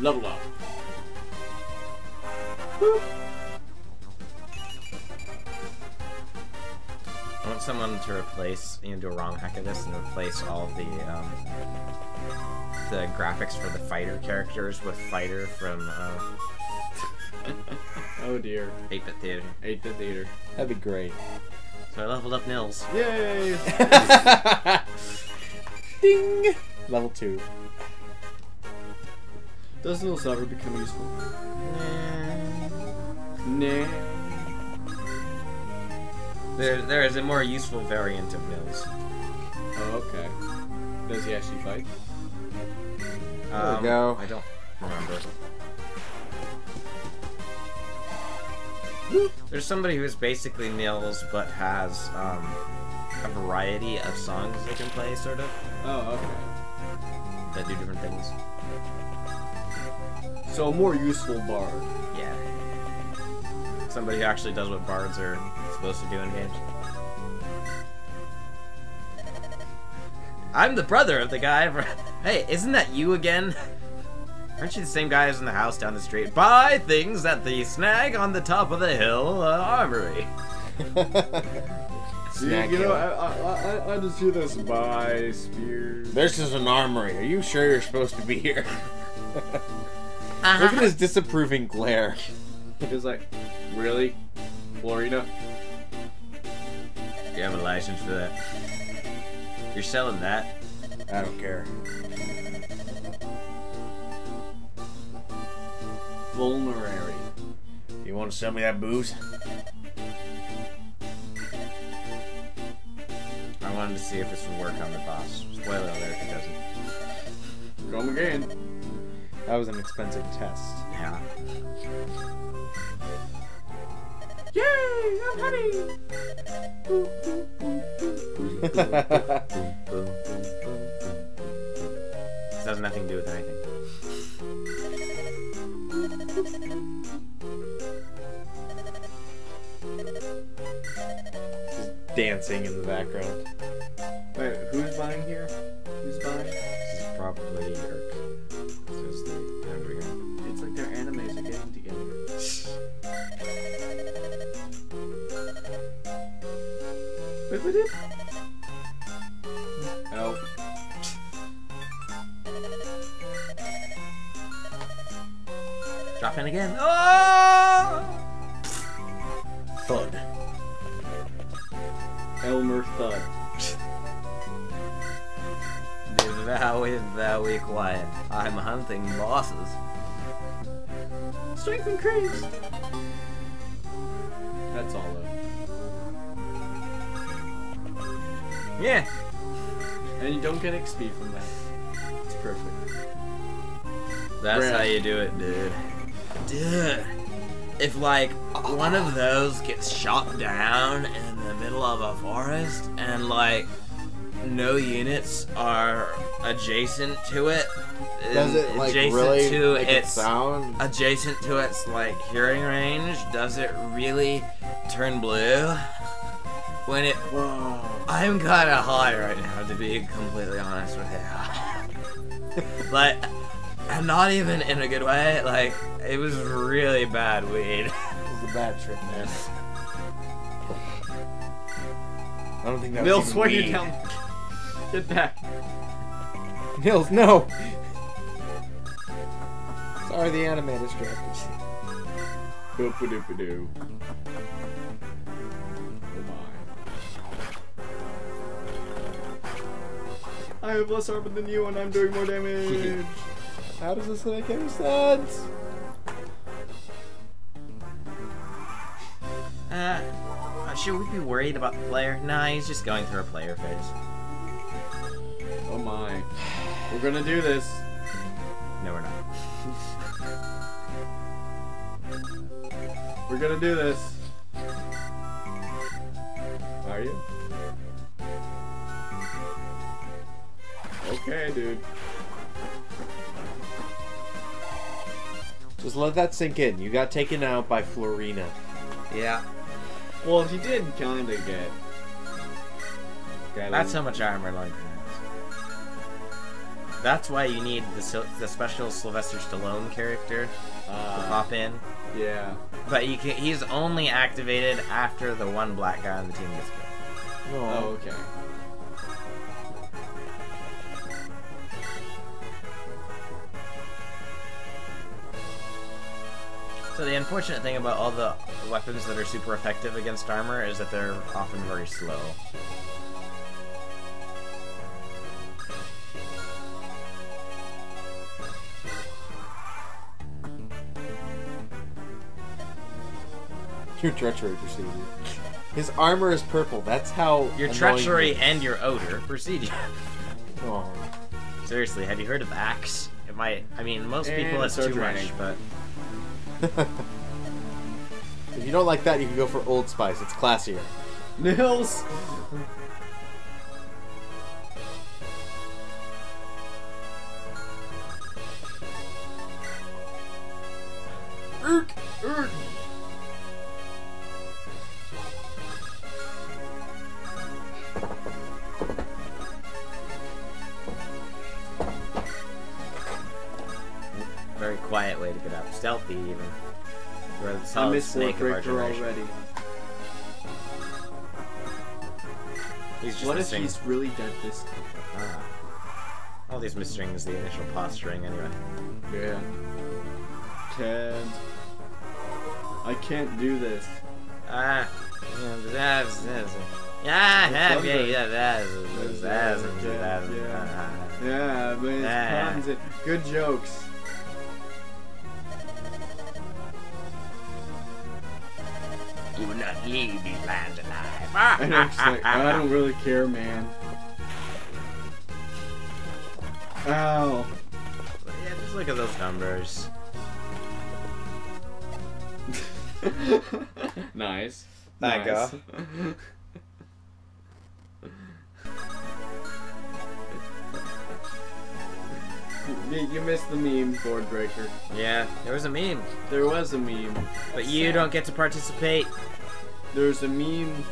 Yeah. Level up. I want someone to replace, you know, do a wrong hack of this and replace all of the, um, the graphics for the fighter characters with fighter from, uh, Oh dear. 8-bit theater. 8 bit theater. That'd be great. So I leveled up Nils. Yay! Ding! Level 2. Does Nils ever become useful? Nah. There, there is a more useful variant of Nils. Oh, okay. Does he actually fight? Um, we go. I don't remember. There's somebody who's basically Nils but has um, a variety of songs they can play, sort of, Oh, okay. that do different things. So a more useful bard. Yeah. Somebody who actually does what bards are supposed to do in games. I'm the brother of the guy. For... Hey, isn't that you again? Aren't you the same guy as in the house down the street? Buy things at the snag on the top of the hill uh, armory. See, Snack you know. I, I, I, I just do this by spears. This is an armory. Are you sure you're supposed to be here? Uh-huh. Look at his disapproving glare. It's like, really? Florina? You have a license for that. You're selling that? I don't care. Vulnerary. You want to sell me that booze? I wanted to see if this would work on the boss. Spoiler alert, it doesn't. Come again. That was an expensive test. Yeah. Yay! I'm boom. This has nothing to do with anything. Just dancing in the background. Wait, who's buying here? Drop in again. Oh! Thud. Elmer Thud. Very, very quiet. I'm hunting bosses. Strength increased! That's all though. Yeah. And you don't get XP from that. It's perfect. That's Bruh. how you do it, dude. Dude. If, like, one of those gets shot down in the middle of a forest and, like, no units are adjacent to it, Does it like adjacent really to make it its sound? adjacent to its like hearing range, does it really turn blue? When it Whoa. I'm kinda high right now to be completely honest with you. like I'm not even in a good way, like it was really bad weed. it was a bad trip, man. I don't think that Bill, was even swing it weed. down. Get back. Nils, no! Sorry, the animator distracted Boop a doop a doo. Oh my. I have less armor than you and I'm doing more damage. How does this make any sense? Uh, uh, should we be worried about the player? Nah, he's just going through a player phase. oh my. We're gonna do this. No, we're not. We're gonna do this. Are you? Okay, dude. Just let that sink in. You got taken out by Florina. Yeah. Well, he did kinda get. That's how much armor Lundgren has. That's why you need the, the special Sylvester Stallone character to Uh, pop in. yeah. But you can, he's only activated after the one black guy on the team gets killed. Oh, okay. So the unfortunate thing about all the weapons that are super effective against armor is that they're often very slow. Your treachery preceded you. His armor is purple. That's how. Your treachery and your odor precede you. Oh. Seriously, have you heard of Axe? It might. I mean, most people eh, And it's start too much, but if you don't like that, you can go for Old Spice. It's classier. Nils! Urk! Stealthy even. You're the I solid missed snake of our generation. already. What if he's really dead this time? Ah. All these missing is the initial posturing anyway. Yeah. Can't. I can't do this. Ah. Yeah, yeah, yeah, What's yeah, yeah, that's What's that's up, that's yeah, Yeah, Yeah. good jokes. You will not leave these lands alive. Ah, I don't, like, I don't really care, man. Ow. Yeah, just look at those numbers. nice. There you nice. you, you missed the meme, board breaker. Yeah, there was a meme, There was a meme. but you don't get to participate. There's a meme.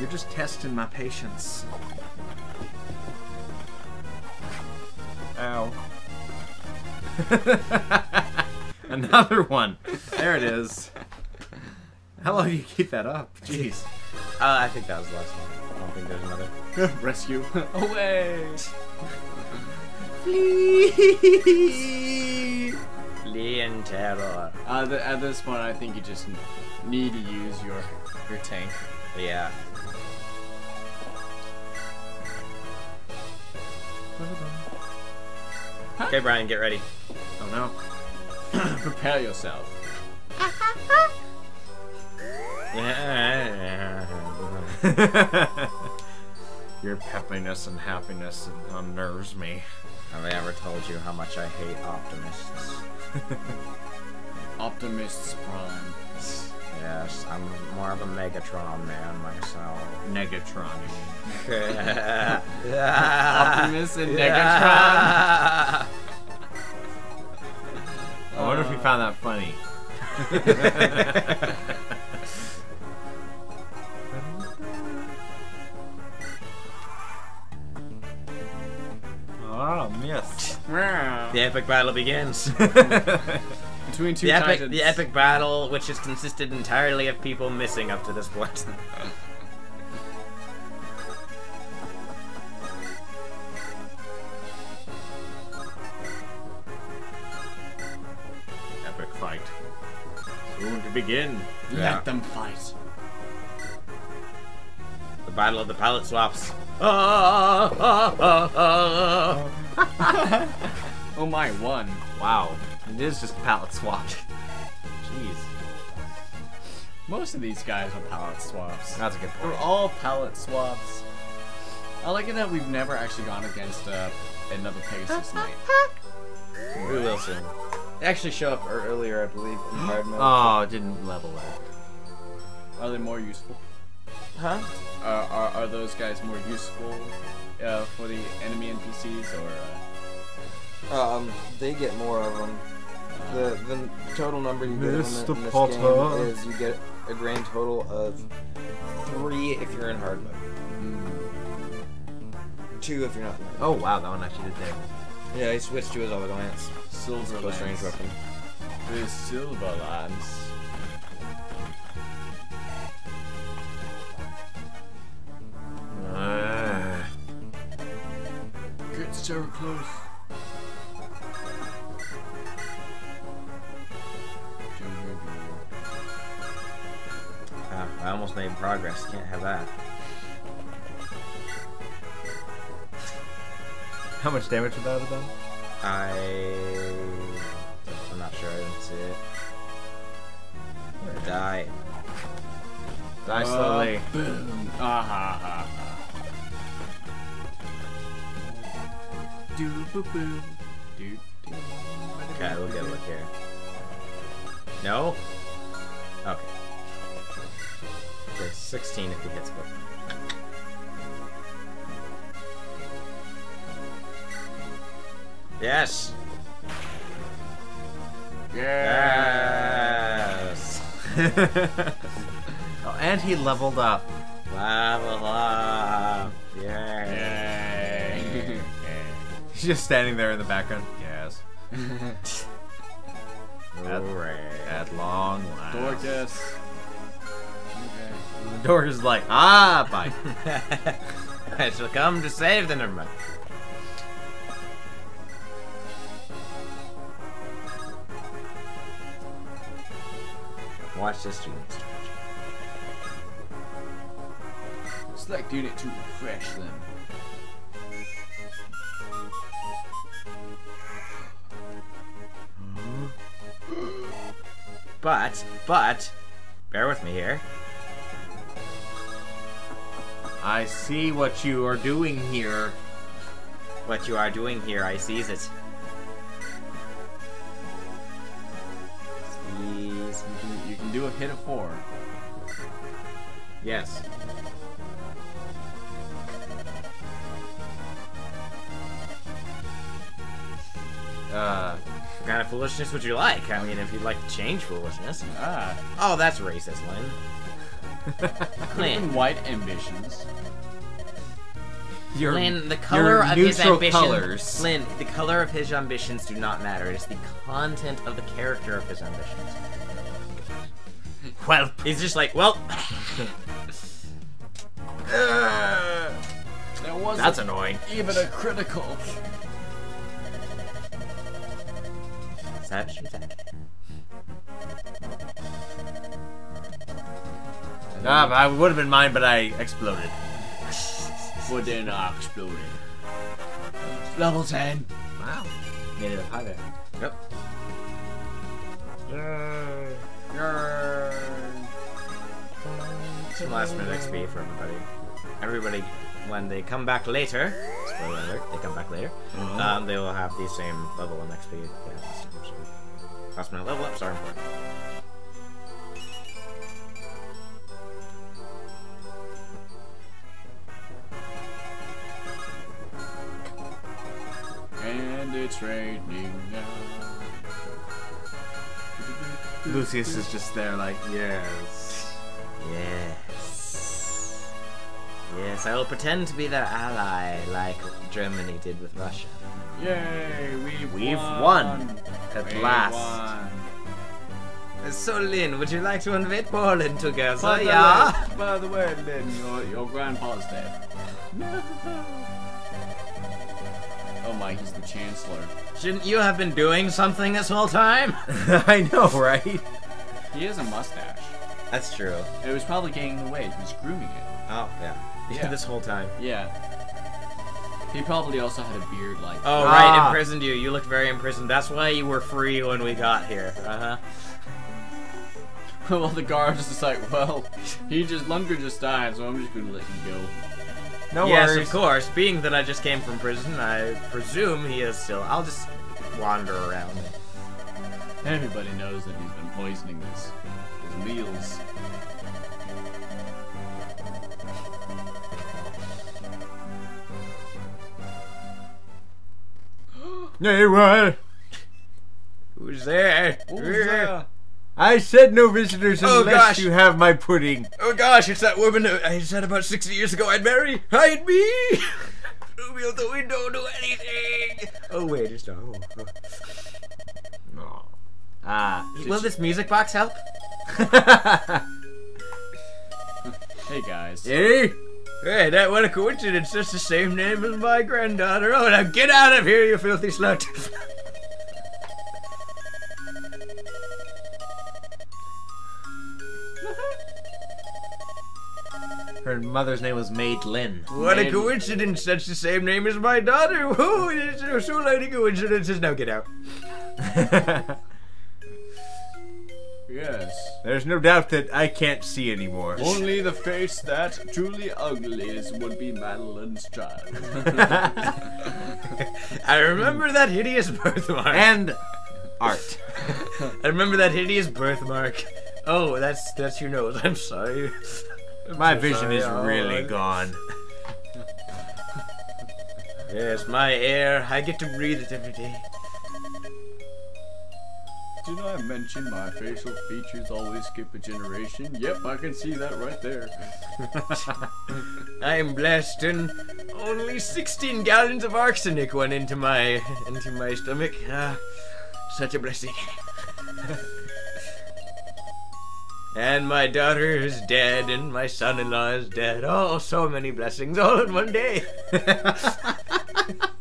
You're just testing my patience. Ow. Another one. There it is. How long do you keep that up? Jeez. Uh, I think that was the last one. I don't think there's another. Rescue. Away. Flee. Flee in terror. Uh, th- at this point, I think you just need to use your your tank. Yeah. Okay, Brian, get ready. Oh no. Prepare yourself. Yeah. Your peppiness and happiness unnerves um, me. Have I ever told you how much I hate optimists? Optimus Prime. Yes, I'm more of a Megatron man myself. Negatron, you mean. Optimus and Negatron? I wonder if you found that funny. Oh, missed. The epic battle begins. Between two the epic, titans. the epic battle, which has consisted entirely of people missing up to this point. Epic fight. Soon to begin. Let Yeah. them fight. the battle of the palette swaps. Ah, ah, ah, ah. Oh my, one. Wow. It is just a palette swap. Jeez. Most of these guys are palette swaps. That's a good point. They're all palette swaps. I like it that we've never actually gone against uh, another Pegasus Knight. We will soon. They actually show up earlier, I believe, in hard mode. Oh, it didn't level up. Are they more useful? huh? Uh, are, are those guys more useful uh, for the enemy NPCs or? Uh... Um, they get more of them. The the total number you get in, the, in this Potter. game is you get a grand total of three if you're in hard mode. two if you're not. Oh wow, that one actually did damage. Yeah, he switched to his other lance. Silver Close range lance. weapon. The silver lance. Get so close. Ah, I almost made progress. Can't have that. how much damage would that have done? I. I'm not sure. I didn't see it. Die. Die slowly. Boom. Ah ha ha Do boo boo. Do do. Okay, we'll get a look here. No? Okay. Okay, 16 if he hits both. Yes! Yes! oh, and he leveled up. Level up! He's just standing there in the background. Yes. Hooray. At long last. Dorcas. Okay. The door is like, ah, bye. I shall come to save the never mind. Watch this stream. Select unit to refresh them. But, but, bear with me here. I see what you are doing here. What you are doing here, I sees it. Sees. You can, you can do a hit of four. Yes. Uh, kind of foolishness would you like? I mean, if you'd like to change foolishness. Ah. Oh, that's racist, Lyn. Lyn. white ambitions. your, Lyn, the color of his neutral ambition. colors. Lyn, the color of his ambitions do not matter. It is the content of the character of his ambitions. Well, He's just like, well, There wasn't that's annoying. even a critical. Such. Ah, I would have been mine, but I exploded. But then I exploded. Level 10. Wow. Made it up high there. Yep. Some last minute XP for everybody. Everybody, when they come back later, spoiler alert, they come back later, um, they will have the same level of XP. they had last time, so. Last minute level ups are important. And it's raining now. Lucius is just there, like, yes. Yes. Yes, I will pretend to be their ally like Germany did with Russia. Yay, we've, We've won. won. At We last. won. So, Lyn, would you like to invade Poland together? By the yeah? way, by the way, Lyn, your, your grandpa's dead. Oh my, he's the chancellor. Shouldn't you have been doing something this whole time? I know, right? He has a mustache. That's true. It was probably getting in the way. He was grooming it. Oh, yeah. Yeah. this whole time. Yeah. He probably also had a beard like. Oh, Ah. right, imprisoned you. You look very imprisoned. That's why you were free when we got here. Uh-huh. well, the guard is just like, well, he just Lundgren just died, so I'm just gonna let you go. No yes, worries. of course. Being that I just came from prison, I presume he is still. I'll just wander around. Everybody knows that he's been poisoning his his meals. Hey, what? Who's there? What was that? I said no visitors Oh, unless gosh. you have my pudding. Oh gosh, it's that woman I said about 60 years ago I'd marry. Hide me! me out the window, do anything! Oh, wait, it's not. Oh, oh. No. Ah. Will this music box help? Hey guys. Hey. Hey, that what a coincidence. That's the same name as my granddaughter. Oh, now get out of here, you filthy slut. Her mother's name was Maid Lynn. what a Man. coincidence. That's the same name as my daughter. Oh, it's a so many coincidences. Now get out. Yes. There's no doubt that I can't see anymore. Only the face that truly ugly is would be Madelyn's child. I remember that hideous birthmark. and art. I remember that hideous birthmark. Oh, that's that's your nose. I'm sorry. My so vision sorry, is oh, really I- gone. Yes, my air. I get to breathe it every day. Did I mention my facial features always skip a generation? Yep, I can see that right there. I am blessed, and only 16 gallons of arsenic went into my into my stomach. Ah, such a blessing. and my daughter is dead, and my son-in-law is dead. Oh, so many blessings all in one day.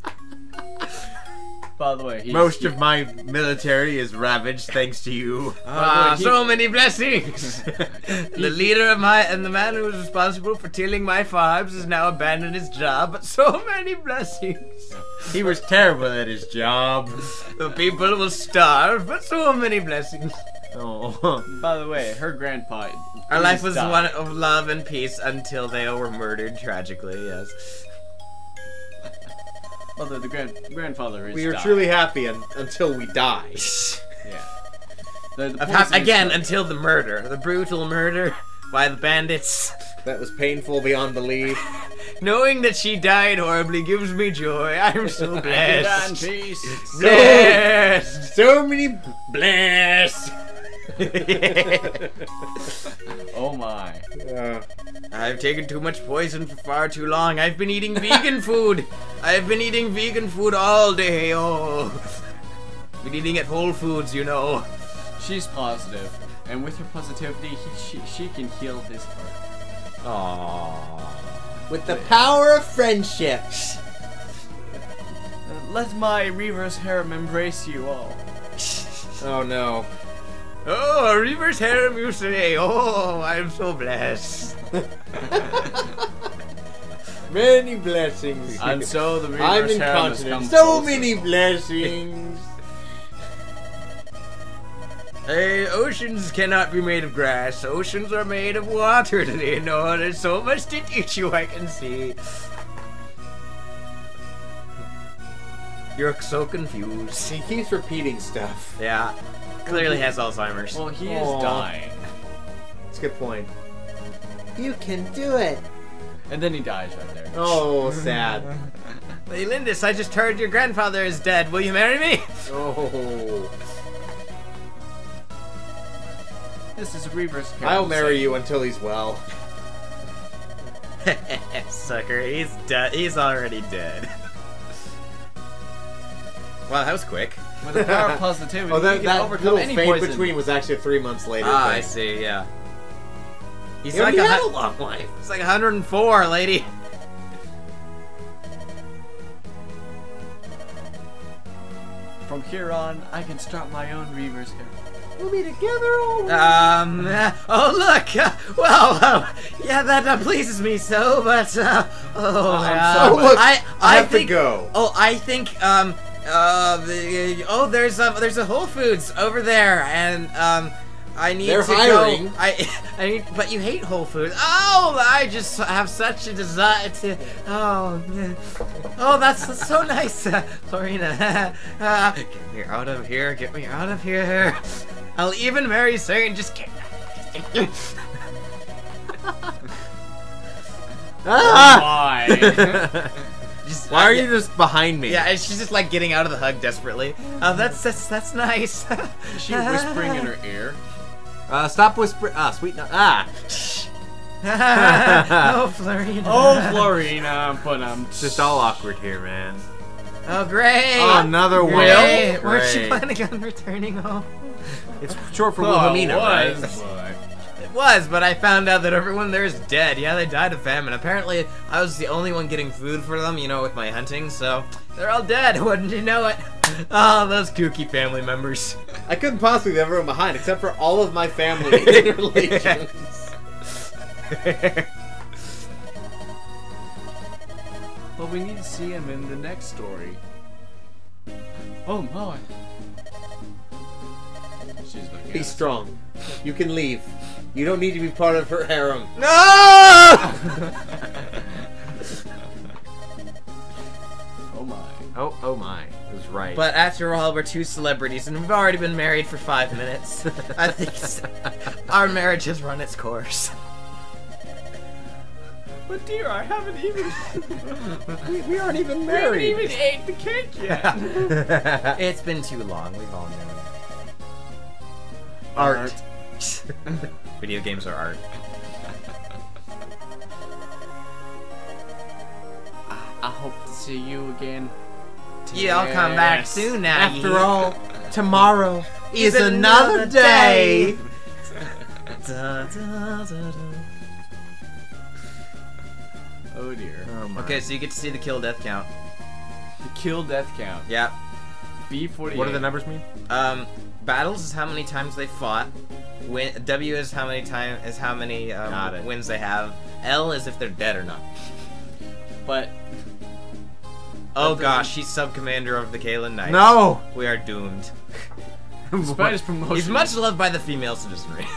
By the way, he's, Most of my military is ravaged thanks to you. Ah, he- so many blessings! the leader of my and the man who was responsible for tilling my farms has now abandoned his job, but so many blessings! He was terrible at his job. The people will starve, but so many blessings. Oh. By the way, her grandpa. Our life was died. one of love and peace until they were murdered tragically, yes. Mother, the grand grandfather is. We were died. truly happy un- until we died. Yeah. The, the ha- again, still- until the murder. The brutal murder by the bandits. That was painful beyond belief. Knowing that she died horribly gives me joy. I'm so Be in blessed. peace. Blessed! So many blessed. Oh my. Uh, I've taken too much poison for far too long. I've been eating vegan food. I've been eating vegan food all day. Oh, been eating at Whole Foods, you know. She's positive, and with her positivity, he, she, she can heal his heart. Aww. with the power of friendship. Uh, let my reverse harem embrace you all. Oh no. Oh, a reverse harem, you say? Oh, I'm so blessed. Many blessings. And so the I'm reverse harem has come incontinent. So closer. many blessings. Hey, oceans cannot be made of grass. Oceans are made of water. Do you know? There's so much to teach you. I can see. You're so confused. He keeps repeating stuff. Yeah, clearly has Alzheimer's. Well, he Aw. is dying, That's a good point. You can do it. and then he dies right there. Oh, sad. Hey, Lyndis, I just heard your grandfather is dead. Will you marry me? Oh. This is a reverse. I'll marry you until he's well. Sucker, he's dead. He's already dead. Wow, that was quick. With the power of positivity, Oh, he that, can that overcome little any fade poison. between was actually three months later. Ah, I see. Yeah. He's He like already a, had a long life. He's like 104, lady. From here on, I can start my own reverse harem. We'll be together all Um. uh, oh look. Uh, well. Uh, yeah, that uh, pleases me so. But. Uh, oh. I'm uh, so- look, I. I have to think. go. Oh, I think. Um. Uh. Oh, there's um. There's a Whole Foods over there, and um. I need They're to hiring. go. I. I need. But you hate Whole Foods. Oh, I just have such a desire to. Oh. Oh, that's, that's so nice, uh, Florina. uh, get me out of here. Get me out of here. I'll even marry Satan. Just get. Ah! Why? Just, Why are yeah, you just behind me? Yeah, and she's just like getting out of the hug desperately. Oh, that's that's that's nice. Is she whispering in her ear? Uh, stop whispering. Ah, sweet. No- ah. oh, Florina. Oh, Florina, but I'm It's just all awkward here, man. Oh, great. Oh, another one. Great. Weren't you planning on returning home? It's short for Oh, Wilhelmina, right? Was, but- It was, but I found out that everyone there is dead. Yeah, they died of famine. Apparently, I was the only one getting food for them, you know, with my hunting, so they're all dead. Wouldn't you know it? Oh, those kooky family members. I couldn't possibly leave everyone behind except for all of my family and relations. But we need to see him in the next story. Oh my. She's looking Be strong. You can leave. You don't need to be part of her harem. No! Oh my. Oh, oh my. It was right. but after all, we're two celebrities, and we've already been married for five minutes. I think our marriage has run its course. But dear, I haven't even. We, we aren't even married. we haven't even ate the cake yet. It's been too long. We've all known. It. Art. Video games are art. I hope to see you again. Yeah, I'll come back soon now. After you- all, tomorrow is Is another another day. Da, da, da, da. Oh dear. Oh my. Okay, so you get to see the kill death count. The kill death count. Yeah. B48. What do the numbers mean? Um, battles is how many times they fought. Win W is how many time is how many um, wins they have. L is if they're dead or not. But Oh gosh, he's sub commander of the Caelin Knights. No. we are doomed. despite his promotion, He's much loved by the female citizenry.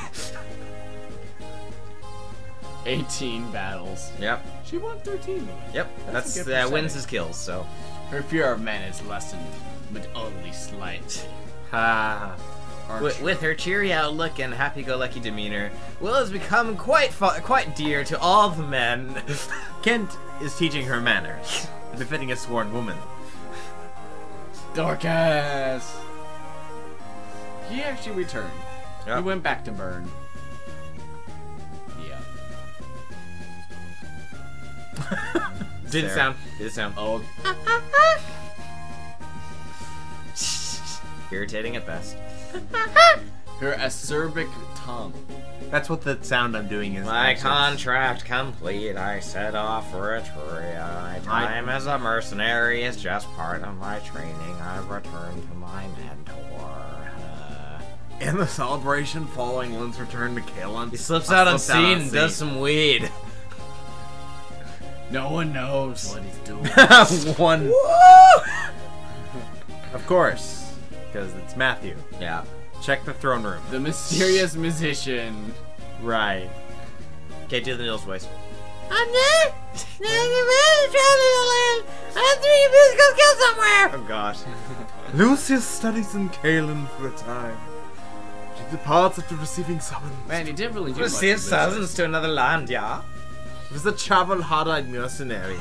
18 battles. yep, She won 13. yep. That's That's, a good that wins his kills. So Her fear of men is lessened, but only slight. Ha. With, with her cheery outlook and happy-go-lucky demeanor, Wil has become quite fa- quite dear to all the men. Kent is teaching her manners, befitting a sworn woman. Dorcas! He actually returned. He went back to Bern. Yeah. Did it Serra. sound? Did it sound? Oh, Irritating at best. her acerbic tongue. That's what the sound I'm doing is. My actually. contract complete. I set off for Etruria. My time as a mercenary is just part of my training. I've returned to my mentor. Uh, In the celebration following Lyn's return to Caelin, he slips out on scene and does some weed. No one knows what he's doing. one. Of course, because it's Matthew. Yeah. Check the throne room. the mysterious musician. Right. Okay, do the Nils voice. I'm there. I'm three musical skills somewhere. Oh gosh. Lucius studies in Caelin for a time. She departs after receiving summons. Man, he didn't really do much Receive of this. thousands to another land, yeah? He was a travel hard-eyed mercenary.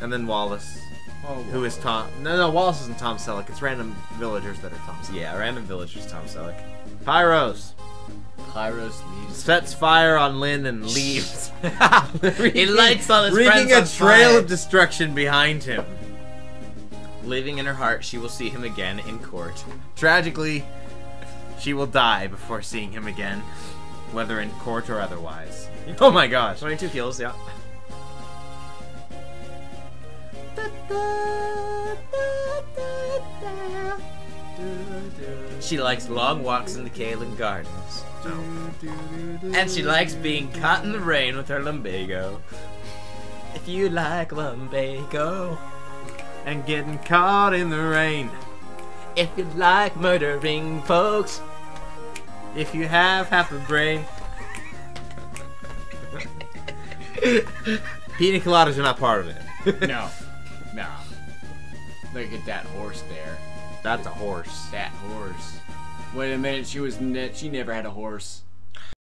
and then Wallace, Oh, who is Tom. No, no, Wallace isn't Tom Selleck. It's random villagers that are Tom Selleck. Yeah, random villagers, Tom Selleck. Pyros Pyros leaves. sets fire on Lyn and leaves. he lights all his Wreaking friends a trail fire. of destruction behind him. Living in her heart, she will see him again in court. Tragically, she will die before seeing him again, whether in court or otherwise. Oh my gosh. 22 kills, yeah. She likes long walks in the Caelin Gardens. And she likes being caught in the rain with her lumbago. If you like lumbago, And getting caught in the rain. if you like murdering folks, If you have half a brain. Pina coladas are not part of it. No. No. Look at that horse there. That's a horse. That horse. Wait a minute, she was ne- she never had a horse.